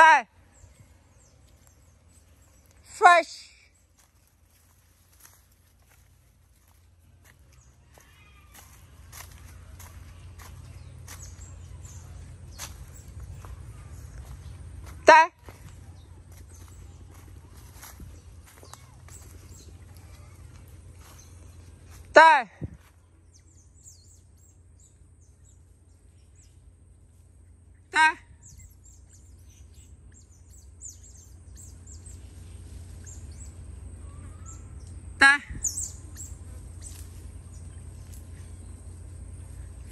带，fresh。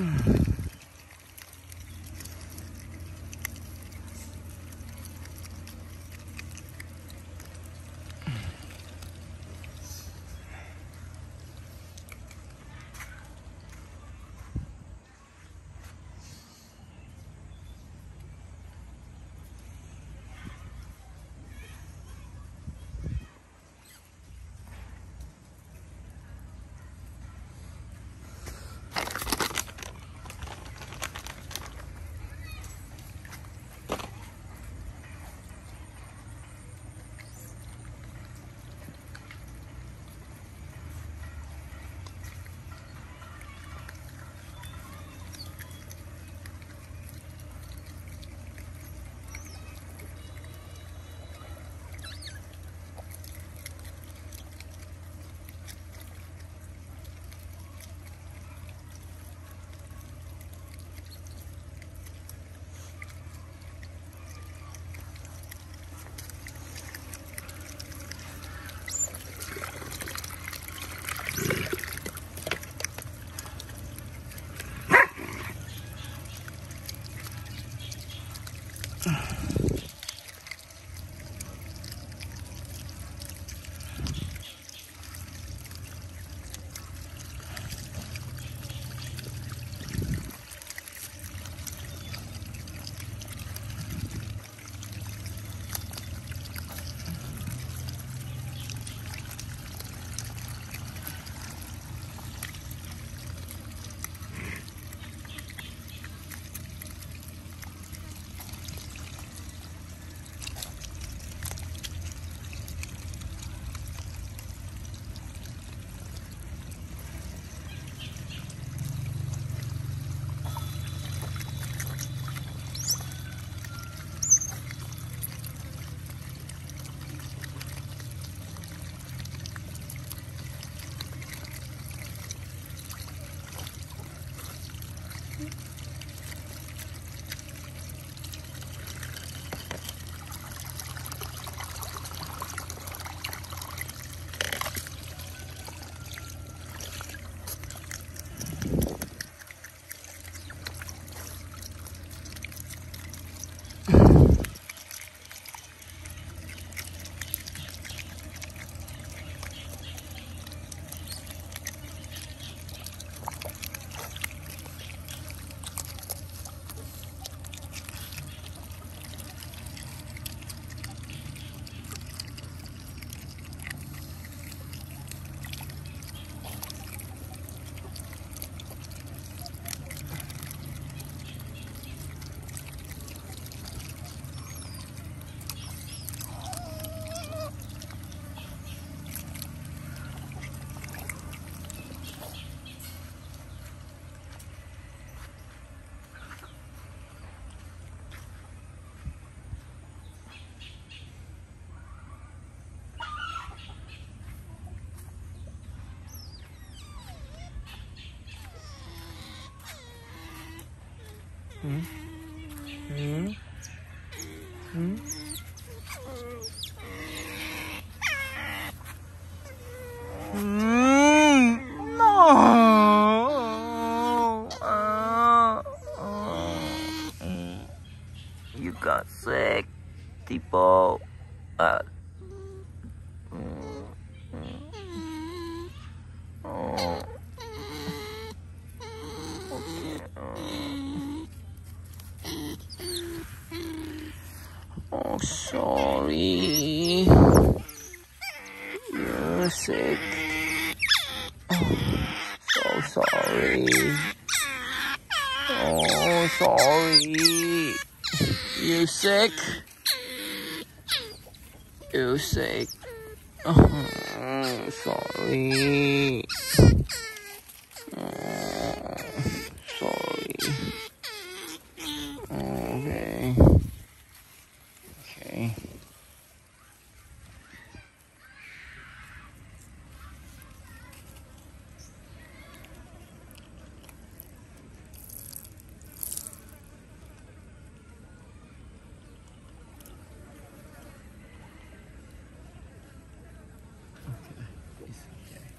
Mm-hmm. Hmm? Hmm? Hmm? Mm, no. Uh, uh, you got sick, Tipo. Uh, mm, oh. Okay. Oh, sorry. You're sick. Oh, so sorry. Oh, sorry. You sick? You sick? Oh, sorry. Oh, sorry. Okay. Okay. It's okay.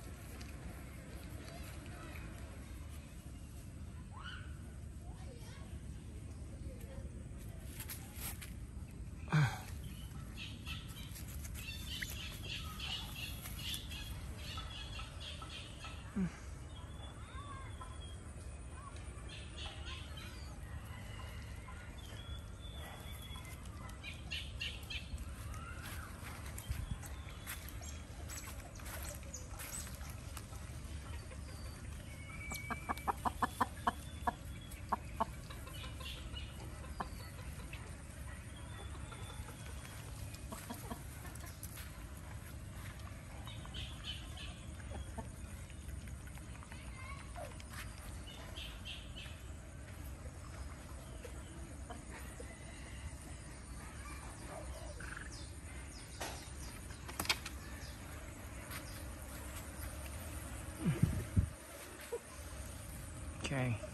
Okay.